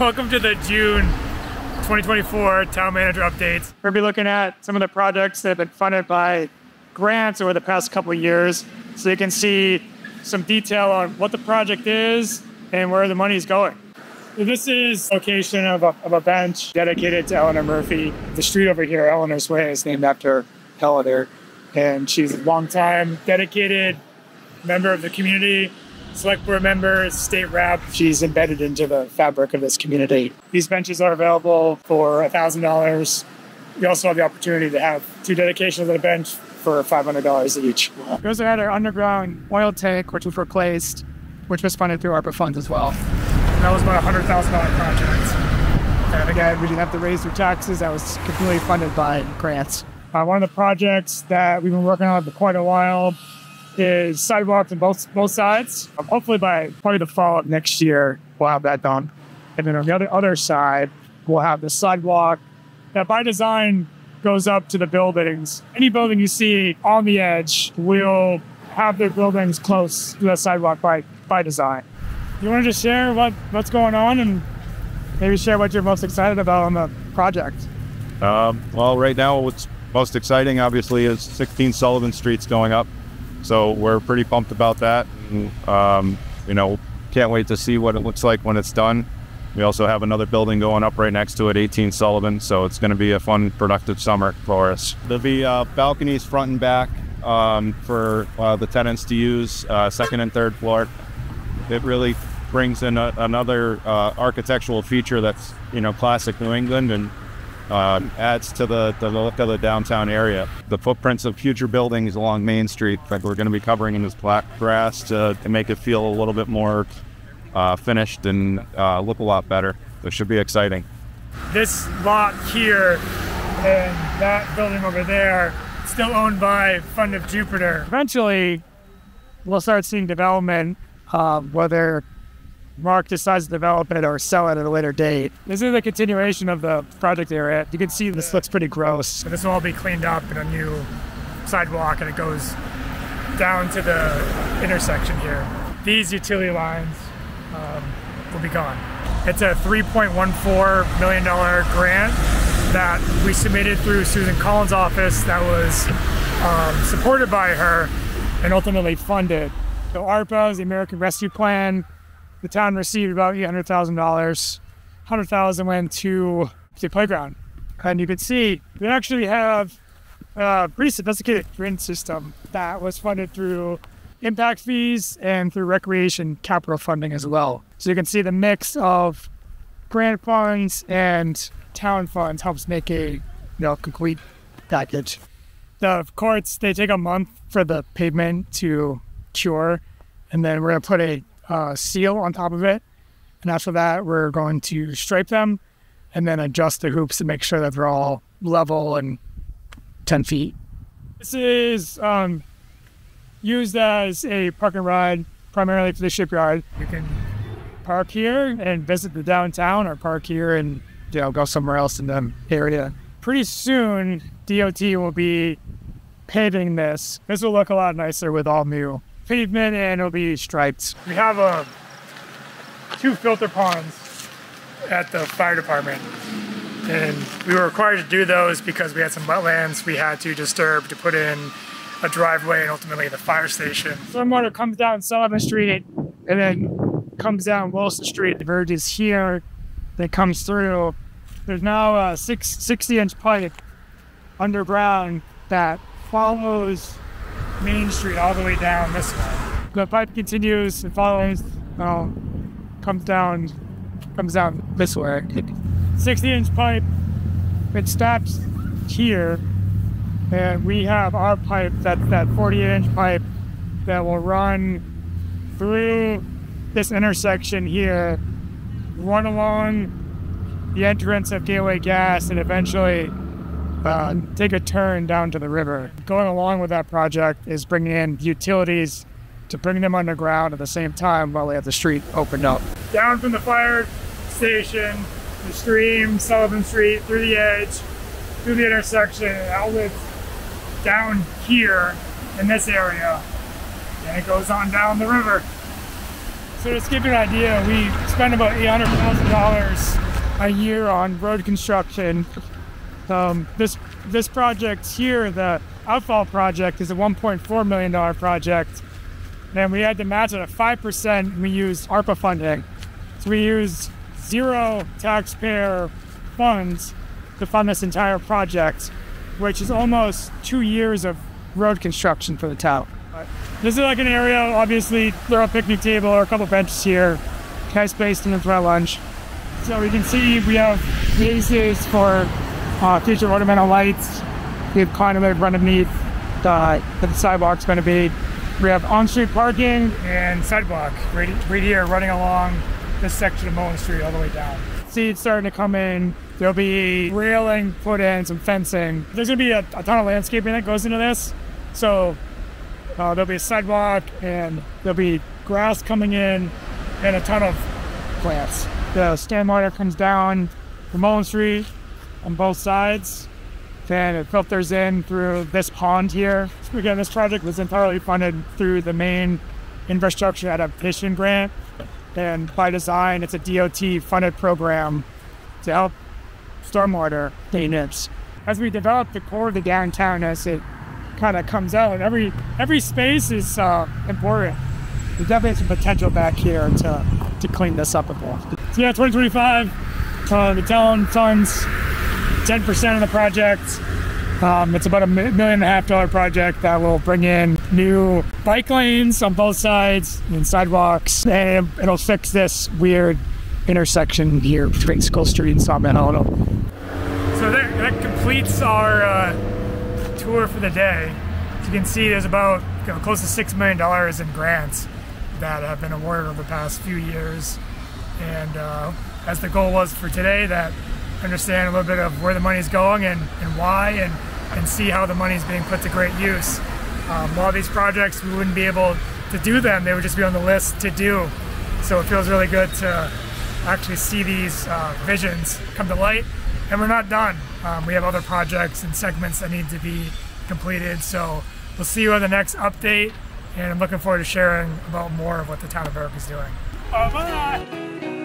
Welcome to the June 2024 Town Manager Updates. To be looking at some of the projects that have been funded by grants over the past couple of years so you can see some detail on what the project is and where the money is going. This is location of a, of a bench dedicated to Eleanor Murphy. The street over here, Eleanor's Way, is named after Eleanor, and she's a longtime dedicated member of the community select board member, state rep. She's embedded into the fabric of this community. These benches are available for $1,000. We also have the opportunity to have two dedications of the bench for $500 each. We also had our underground oil tank, which was replaced, which was funded through ARPA funds as well. And that was about a $100,000 project. And again, we didn't have to raise their taxes. That was completely funded by grants. Uh, one of the projects that we've been working on for quite a while is sidewalks on both both sides. Hopefully by probably the fall next year, we'll have that done. And then on the other other side, we'll have the sidewalk that by design goes up to the buildings. Any building you see on the edge will have their buildings close to the sidewalk by by design. You want to just share what, what's going on and maybe share what you're most excited about on the project? Um, well, right now, what's most exciting, obviously, is 16 Sullivan Street's going up. So we're pretty pumped about that. Um, you know, can't wait to see what it looks like when it's done. We also have another building going up right next to it, 18 Sullivan. So it's going to be a fun, productive summer for us. There'll be uh, balconies front and back um, for uh, the tenants to use, uh, second and third floor. It really brings in a, another uh, architectural feature that's you know classic New England and uh, adds to the, the look of the downtown area. The footprints of future buildings along Main Street that we're going to be covering in this black grass to, to make it feel a little bit more uh, finished and uh, look a lot better. It should be exciting. This lot here and that building over there still owned by Fund of Jupiter. Eventually, we'll start seeing development, uh, whether Mark decides to develop it or sell it at a later date. This is a continuation of the project area. You can see this looks pretty gross. This will all be cleaned up in a new sidewalk and it goes down to the intersection here. These utility lines um, will be gone. It's a $3.14 million grant that we submitted through Susan Collins' office that was um, supported by her and ultimately funded. So ARPA is the American Rescue Plan the town received about eight hundred thousand dollars. Hundred thousand went to the playground, and you can see we actually have a pretty sophisticated drain system that was funded through impact fees and through recreation capital funding as well. So you can see the mix of grant funds and town funds helps make a you know complete package. The courts they take a month for the pavement to cure, and then we're gonna put a uh, seal on top of it. And after that, we're going to stripe them and then adjust the hoops to make sure that they're all level and 10 feet. This is um, used as a park and ride primarily for the shipyard. You can park here and visit the downtown or park here and you know go somewhere else in the area. Pretty soon, DOT will be paving this. This will look a lot nicer with all new pavement and it'll be striped. We have uh, two filter ponds at the fire department. And we were required to do those because we had some wetlands we had to disturb to put in a driveway and ultimately the fire station. Stormwater comes down Sullivan Street and then comes down Wilson Street. The verge is here, that comes through. There's now a six, 60 inch pipe underground that follows Main Street all the way down this way. The pipe continues and follows, well, comes down, comes down this way. 60 inch pipe, it stops here, and we have our pipe, that's that 48 inch pipe that will run through this intersection here, run along the entrance of Gateway Gas, and eventually uh, take a turn down to the river. Going along with that project is bringing in utilities to bring them underground at the same time while they have the street opened up. Down from the fire station, the stream, Sullivan Street, through the edge, through the intersection, outlets down here in this area, and it goes on down the river. So to give you an idea, we spend about $800,000 a year on road construction. Um, this this project here, the outfall project, is a $1.4 million project. And we had to match it at 5%. We used ARPA funding. So we used zero taxpayer funds to fund this entire project, which is almost two years of road construction for the town. This is like an area, obviously, throw a picnic table or a couple benches here, nice space to enjoy lunch. So we can see we have bases for uh, future ornamental lights. We have conduit underneath uh, the sidewalk's going to be. We have on-street parking and sidewalk right, right here running along this section of Mullen Street all the way down. Seeds starting to come in. There'll be railing put in, some fencing. There's going to be a, a ton of landscaping that goes into this. So uh, there'll be a sidewalk and there'll be grass coming in and a ton of plants. The stand water comes down from Mullen Street on both sides. Then it filters in through this pond here. Again, this project was entirely funded through the Maine infrastructure adaptation grant. And by design, it's a DOT funded program to help stormwater maintenance. As we develop the core of the downtown as it kind of comes out, every every space is uh, important. There's definitely some potential back here to, to clean this up a bit. So yeah, 2025, uh, the town funds 10% of the project. Um, it's about a million and a half dollar project that will bring in new bike lanes on both sides and sidewalks, and it'll fix this weird intersection here between School Street and Sawmill. So that, that completes our uh, tour for the day. As you can see, there's about you know, close to six million dollars in grants that have been awarded over the past few years, and uh, as the goal was for today, that understand a little bit of where the money is going and, and why and, and see how the money is being put to great use. Um, these projects, we wouldn't be able to do them. They would just be on the list to do. So it feels really good to actually see these uh, visions come to light. And we're not done. Um, we have other projects and segments that need to be completed. So we'll see you on the next update. And I'm looking forward to sharing about more of what the town of Berwick is doing. Bye-bye.